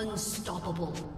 Unstoppable.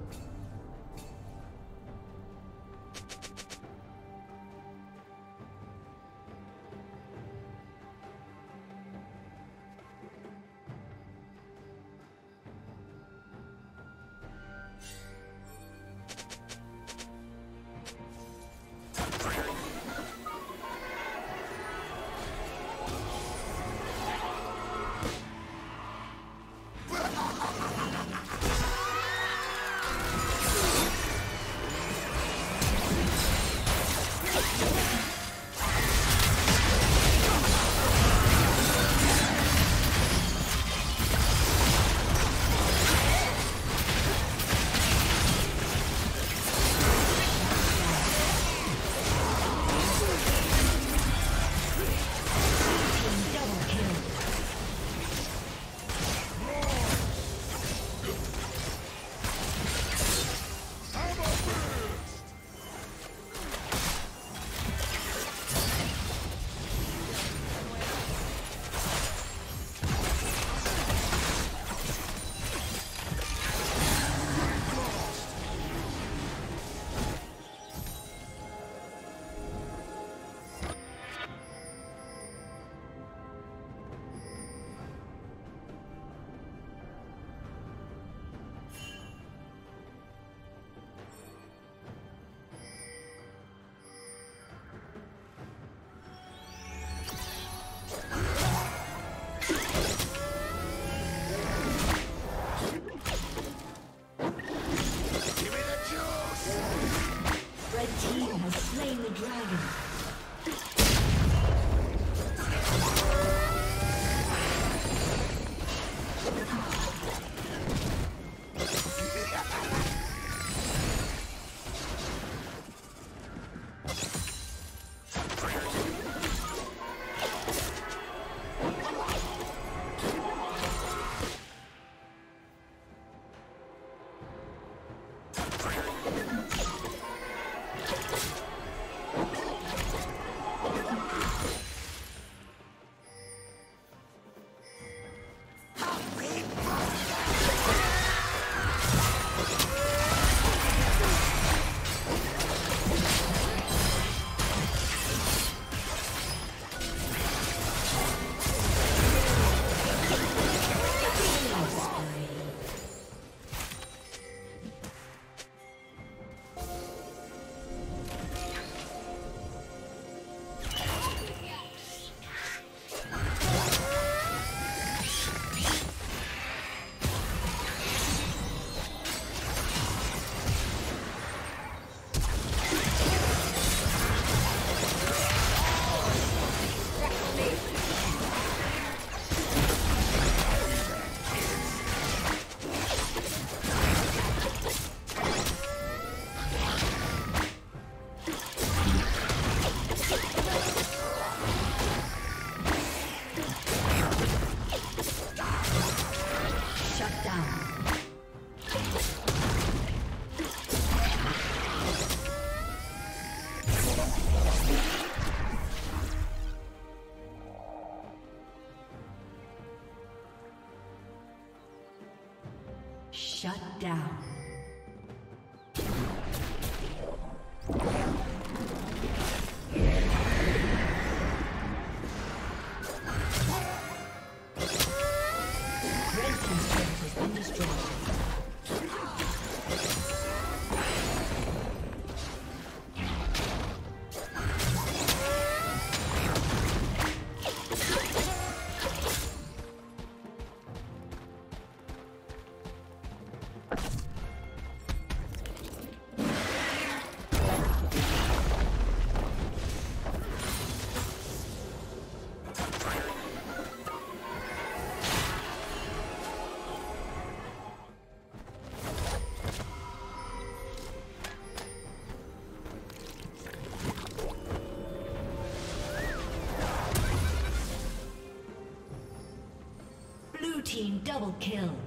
Team double kill.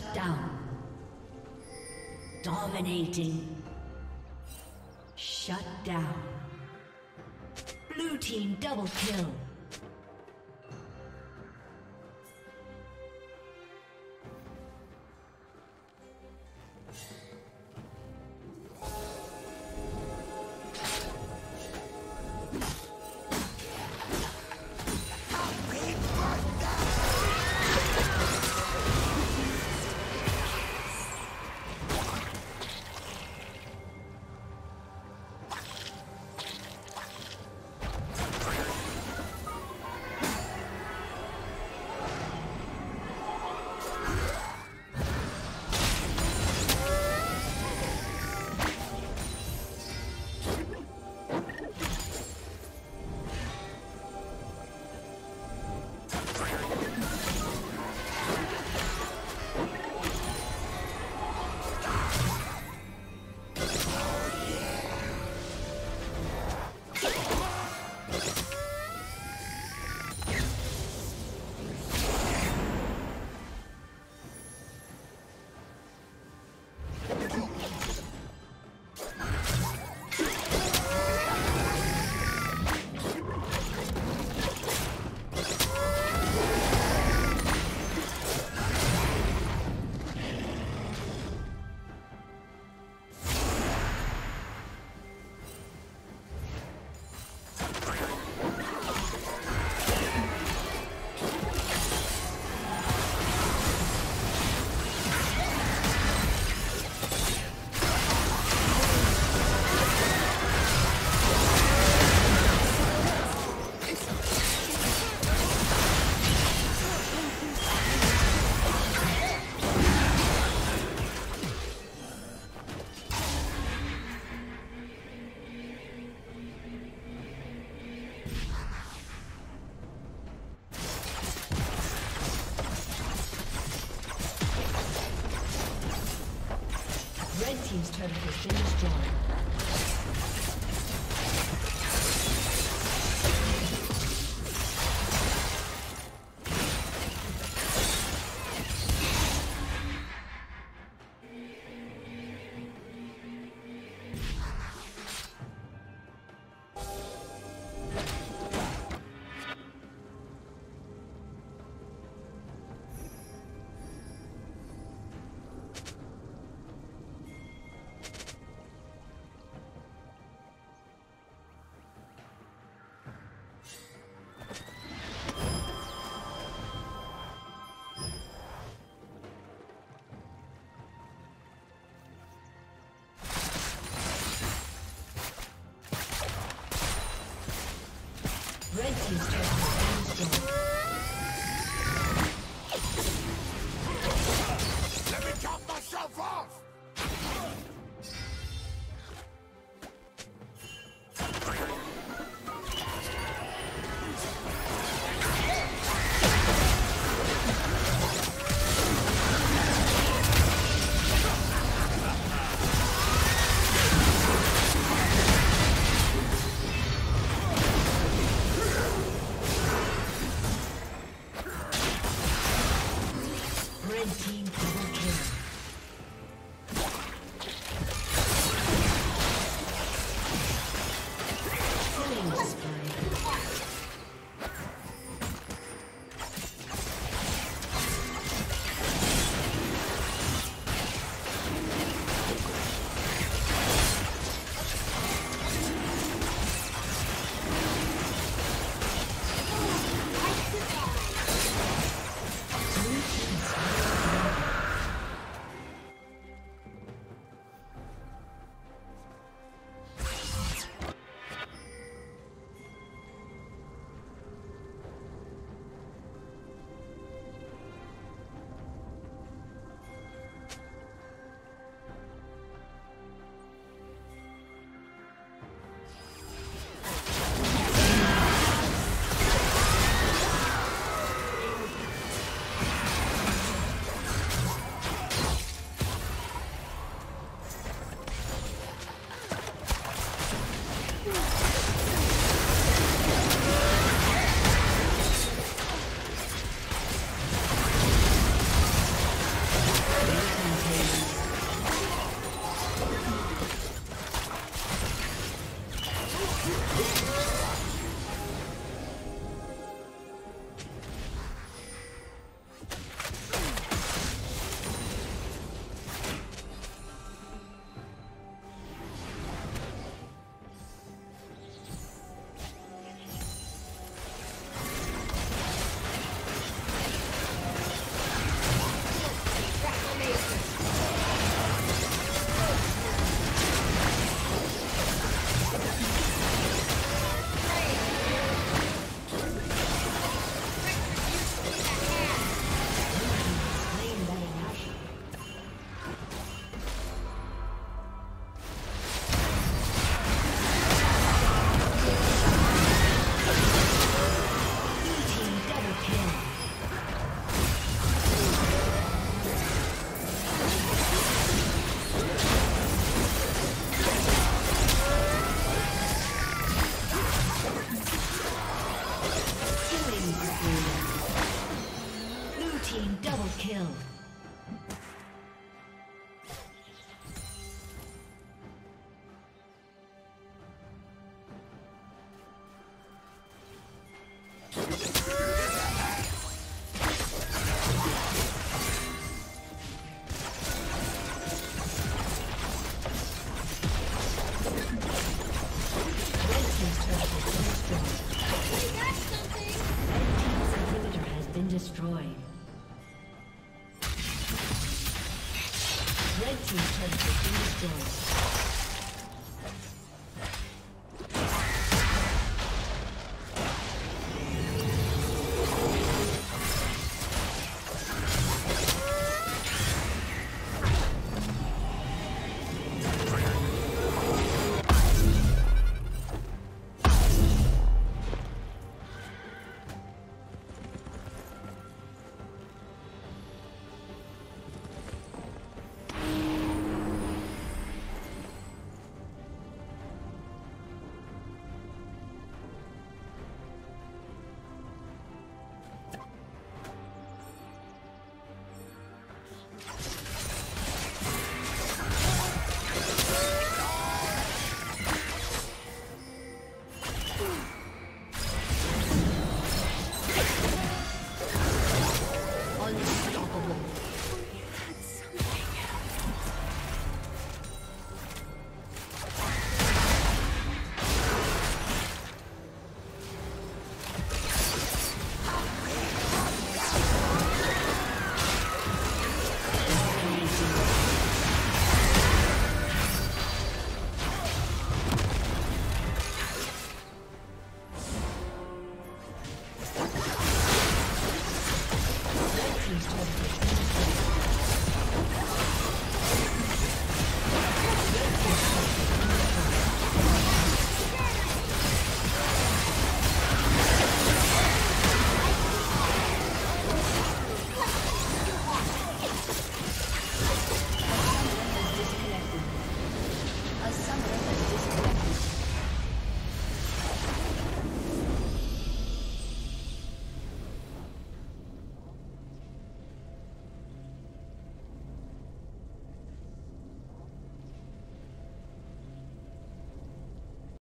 Shut down. Dominating. Shut down. Blue team double kill. team's turret.